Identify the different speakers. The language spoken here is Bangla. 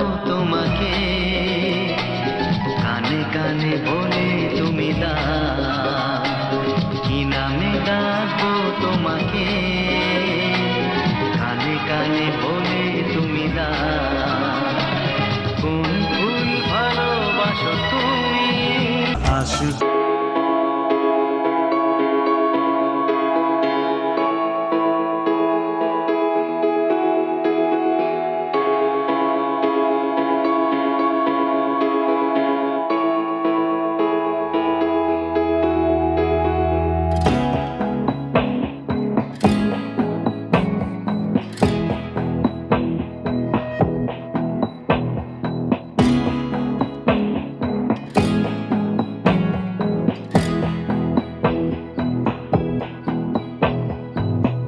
Speaker 1: তোমাকে। কানে কানে বলে তুমি দা। কি নামে ডাকবো তোমাকে? কানে কানে বলে তুমি দা। কোন ফুল ভালোবাসো তুমি?
Speaker 2: আশিক